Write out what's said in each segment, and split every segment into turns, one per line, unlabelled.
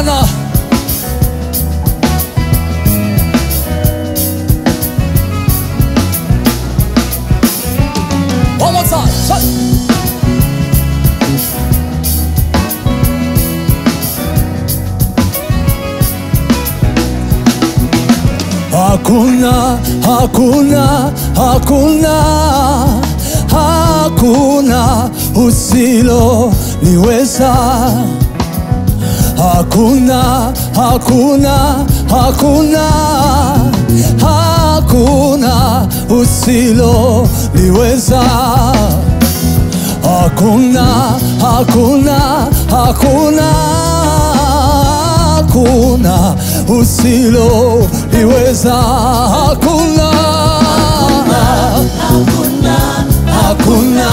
Bwana. One more time. Shut. Hakuna, hakuna, hakuna, hakuna usilo liweza. Hakuna, hakuna, hakuna, hakuna usiloliweza. Hakuna,
hakuna,
hakuna,
hakuna usiloliweza.
Hakuna, Hakuna,
hakuna, hakuna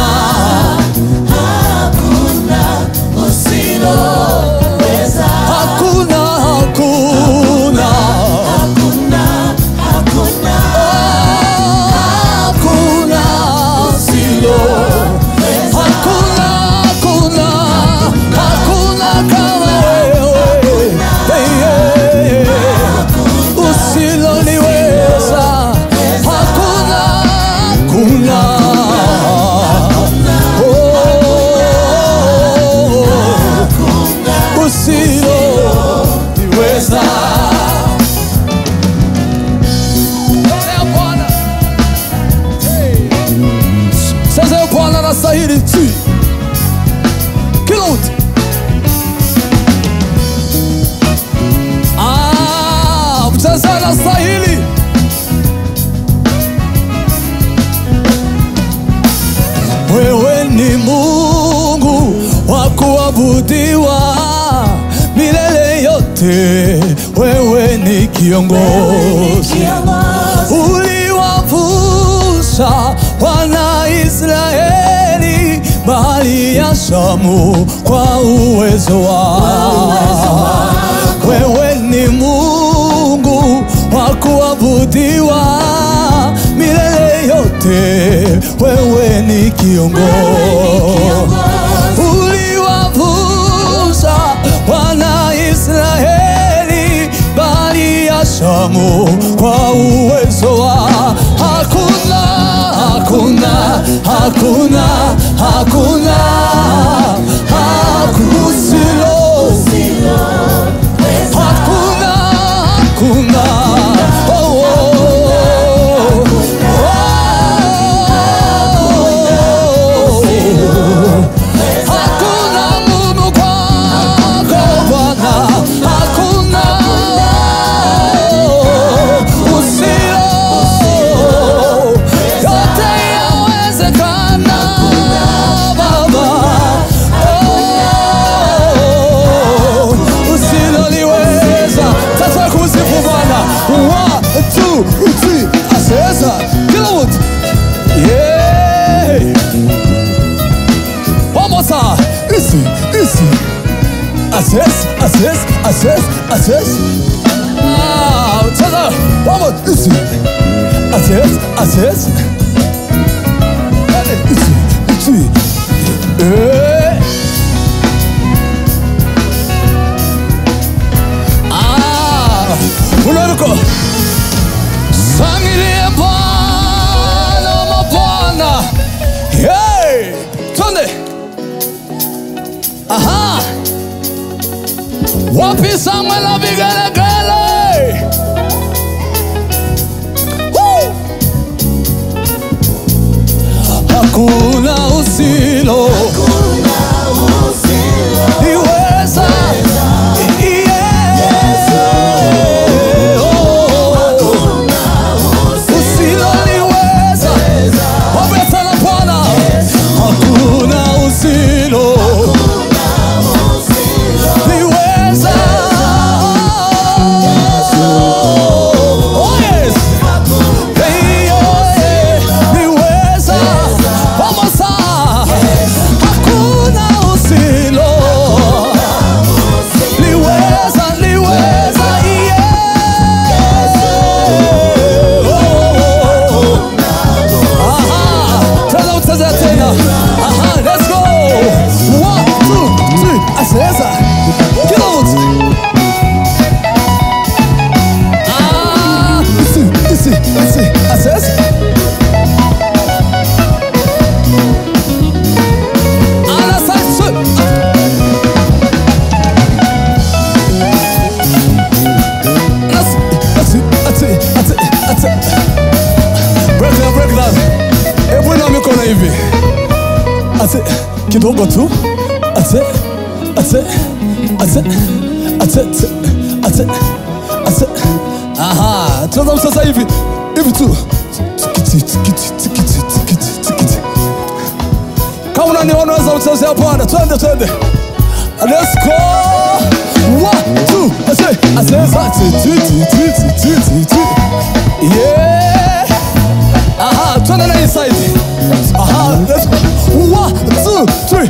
vencido y vuestra yote. Wewe ni kiongozi uliwavusha wana Israeli bali ya Shamu kwa uwezo wako. Wewe ni Mungu wa kuabudiwa milele yote, wewe ni kiongozi Shamu kwa uwezo wa hakuna hakuna hakuna hakuna assist, assist, assist, assist. Ah, Cesar, vamos, assist, assist. wapisama la vigelegele hakuna usi kidogo tu. Ase ase ase ase ase ase. Aha tuanza sasa hivi. Hivi tu. Kama unaniona unaweza mchezea bwana. Twende twende. Let's go. One two ase ase ate three,